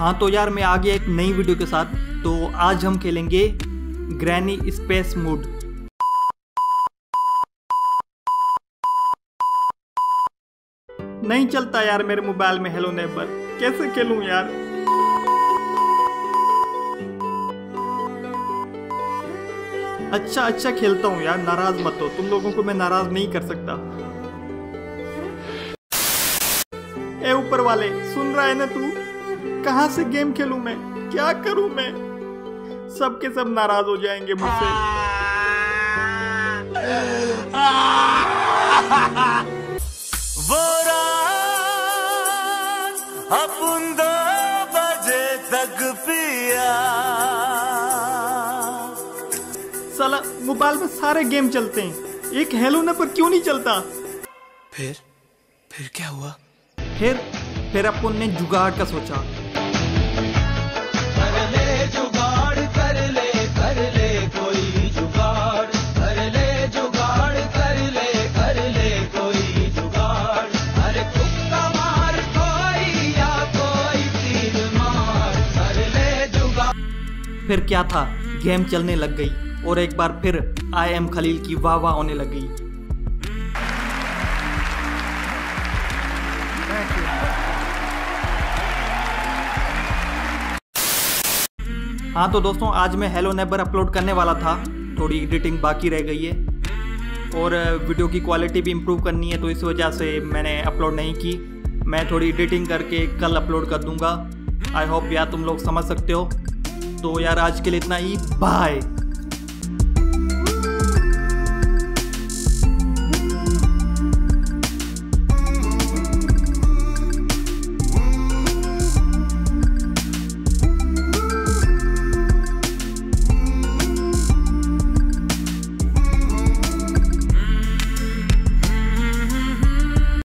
हाँ तो यार मैं आ गया एक नई वीडियो के साथ। तो आज हम खेलेंगे ग्रैनी स्पेस मूड। नहीं चलता यार मेरे मोबाइल में, हेलो नेबर। कैसे खेलूं यार? अच्छा अच्छा खेलता हूँ यार, नाराज़ मत हो। तुम लोगों को मैं नाराज़ नहीं कर सकता। ए, ऊपर वाले, सुन रहा है ना तू? कहाँ से गेम खेलूं मैं? क्या करूँ मैं? सबके सब नाराज़ हो जाएँगे मुझसे। वो रात अपन दो बजे तक पिया। साला मोबाइल में सारे गेम चलते हैं। एक हेलो ना पर क्यों नहीं चलता? फिर? फिर क्या हुआ? फिर फिर अपन ने जुगाड़ का सोचा। फिर क्या था? गेम चलने लग गई और एक बार फिर आई एम खलील की वाह वाह होने लग गई। हाँ तो दोस्तों आज मैं हेलो नेबर अपलोड करने वाला था। थोड़ी एडिटिंग बाकी रह गई है और वीडियो की क्वालिटी भी इम्प्रूव करनी है तो इस वजह से मैंने अपलोड नहीं की। मैं थोड़ी एडिटिंग करके कल अपलोड कर दूँगा। आई होप यार तुम लोग समझ सकते हो। तो यार आज के लिए इतना ही। बाय